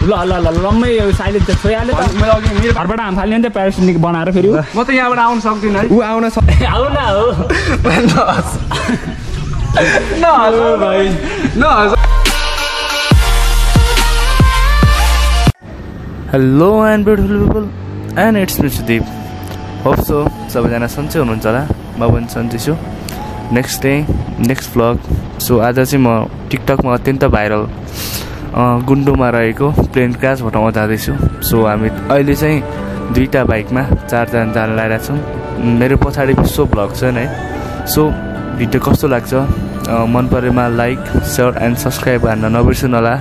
ल ल ल लम्मै यो साइलेन्स त छोइहाल्यो त। मैले अघि मेरो घरबाट हाम फाल्ने नि त प्यारासिटिक बनाएर फेरि। म त यहाँबाट आउन सक्दिनँ है। ऊ आउन सक् आऊ न हो न भाइ। न hello and beautiful people and it's miss Deep hope so सबैजना सन्चै हुनुहुन्छ होला। म पनि सन्चै छु। Next day next vlog so आज चाहिँ म टिकटकमा अत्यन्त भाइरल गुन्डोमा रहेको प्लेन क्रास ठाउँमा जाँदैछु। सो हामी अहिले चाहिँ दुईवटा बाइकमा चारजना जान लगाइरहेको छौँ। मेरो पछाडि विश्व भ्लग छ है। सो भिडियो कस्तो लाग्छ? मन परेमा लाइक सेयर एन्ड सब्सक्राइब गर्न नबिर्सनु होला।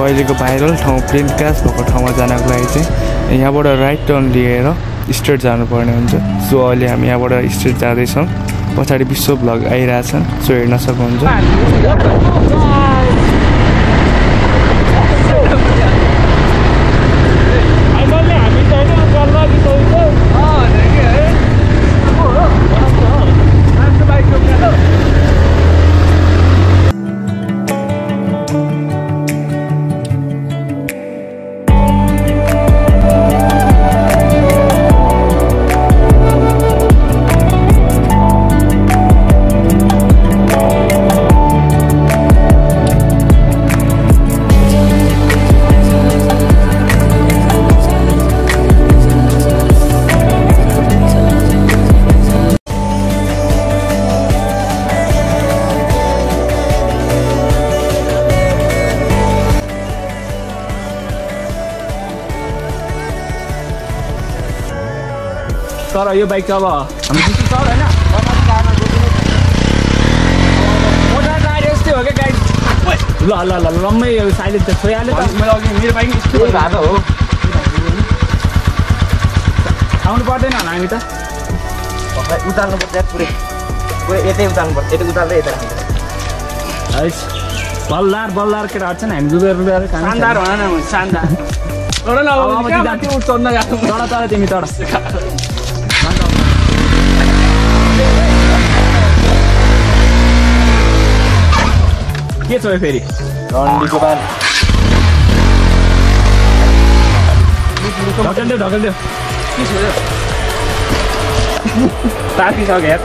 अहिलेको भाइरल ठाउँ प्लेन क्रास भएको ठाउँमा जानको लागि चाहिँ यहाँबाट राइट टर्न लिएर स्ट्रेट जानुपर्ने हुन्छ। सो अहिले हामी यहाँबाट स्ट्रेट जाँदैछौँ। पछाडि विश्व भ्लग आइरहेछन् सो हेर्न सक्नुहुन्छ। तर यो बाइक चाहिँ अब हामी जस्तो छ होइन मोटर गाडी यस्तै हो क्या गाडी ल ल ल लम्मै यो साइलेन्स त छोइहाल्यो त मैले अघि मेरो बाइक स्कुल भएको हो आउनु पर्दैन होला हामी त उताल्नु पर्छ पुरै पुरै यतै उताल्नु पर्छ यतै उताल्दै यता है बल्लार बल्लार केटाहरू छ नि हामी डुबेर डुबेर काम शानदार भन न शानदार तड तड तिमी तड के छ यो फेरि? रन्डीको तातिसक्यो। यार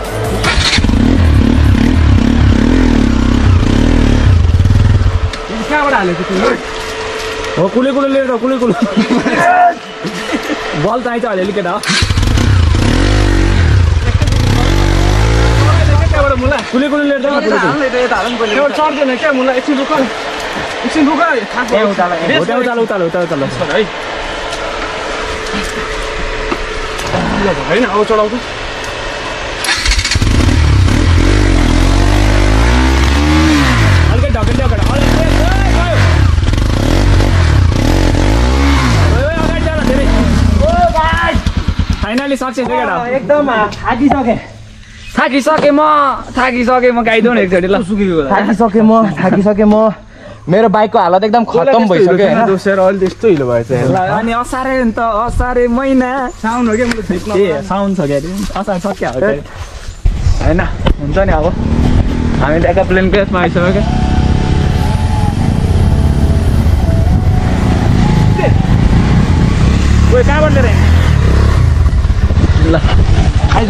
कहाँबाट हालेको हो कुले कुले लिएर कुले कुले बल चाहिन्छ अलिअलि केटा हो कहाँबाट मुला? कुले कुले लिएर त्यो चढ्दैन क्या मुला? एकछिन रुक। एकछिन ए, उताल, उताल उताल उताल है होइन अब चढाउँछ। फाइनली सक्सेस एकदम थाकिसकेँ थाकिसकेँ म थाकिसकेँ म गाइदेऊ न एकचोटि ल। थाकिसकेँ म थाकिसकेँ म मेरो बाइकको हालत एकदम खतम भइसक्यो होइन। दोसेर अहिले त्यस्तो हिलो भएछ ल, अनि असारे नि त असारे महिना। साउन्ड हो क्या ए साउन्ड छ क्या असार सक्यो। होइन हुन्छ नि अब। हामी त एका प्लेन क्लासमा आइसक्यो क्या। कहाँबाट लिएर? ल। आइज।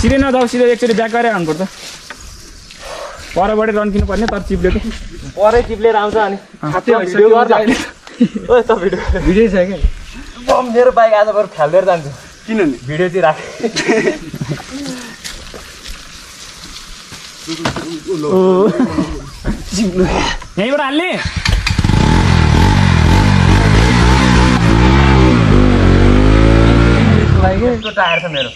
सिधै नजाऊ सिधै एकचोटि ब्याक गरेर हान्नुपर्छ परबाट रन्किनु पर्ने तर चिप्ल्यो कि परै चिप्लेर आउँछ अनि। भिडियो गर्दा ओ त भिडियो। भिडियो छ क्या? म मेरो बाइक आज बरु फ्यालेर जान्छु। किनभने भिडियो चाहिँ राखेँ। यहीँबाट हाल्ने? टायर छ मेरो।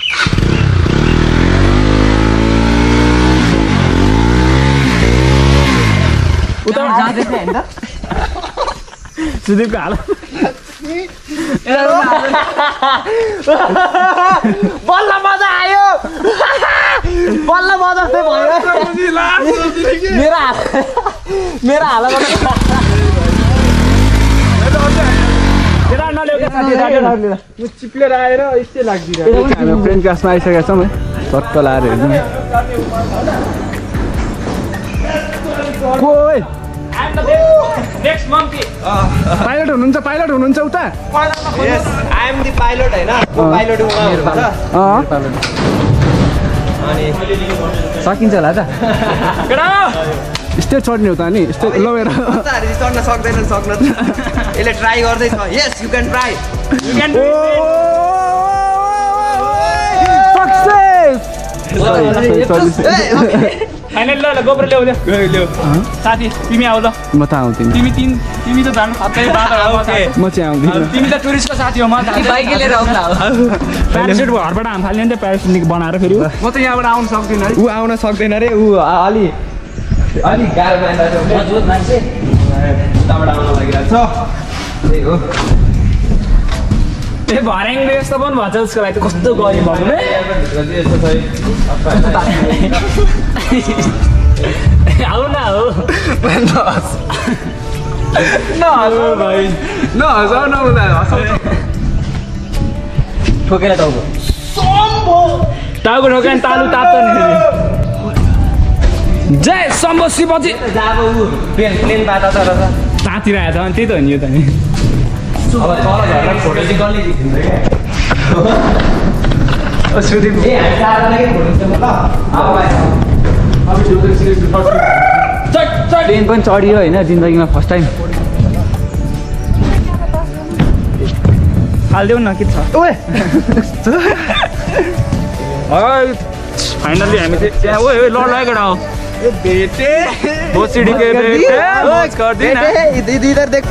उता सुदीपको हाल बल्ल मजा आयो बल्ल मजा भयो मेरो हात मेरो साथी राख्यो चिप्लेर आएर यस्तै हाम्रो फ्रेन्ड क्लासमा आइसकेका छौँ है चट्ट लाएर हेर्नु पाइलट हुनुहुन्छ पाइलट हुनुहुन्छ उता? Yes I am the pilot होइन सकिन्छ होला त। स्टेज चढ्ने हो त अनि यस्तो लगेर। चढ्न सक्दैनन् सक्न। त। यसले ट्राई गर्दैछ। Yes you can try final ल ल गोबर ल्याउ ल्याउ साथी तिमी आऊ ल म त आउँदिनँ तिमी तिन तिमी त झन् खत्तै बाटो म चाहिँ आउँदिनँ तिमी त टुरिस्टको साथी हो म बाइक लिएर प्यारासुट घरबाट हाम फाल्ने नि त प्यारासुट बनाएर फेरि म त यहाँबाट आउनु सक्दिनँ है ऊ आउन सक्दैन रे ऊ अलि अलिक गाह्रो मजबुत मान्छे उताबाट आउन लागिरहेको छ त्यही हो ए भर्याङले यस्तो पनि भन्छ उसको लागि त कस्तो गरिब आऊ न हो नहसाउ नहुँदा ठोकेर टाउको टाउको ठोक्यो भने तालु तात्छ नि जय शम्भो शिवजी। जब ऊ प्लेन प्लेनबाट तर तातिरहेको छ अनि त्यही त हो नि यो त। नि अब तल झर्दा फोटो चाहिँ कसले खिच्नु सुदीप ए हामी चारजनाकै फोटो खिच्नु ल। अब ट्रेन पनि चढियो होइन जिन्दगीमा फर्स्ट टाइम। हालिदेऊ न के छ? फाइनली हामी चाहिँ हो बेटे। भोसिडी के बेटे? भोज कर दिन इधर देख।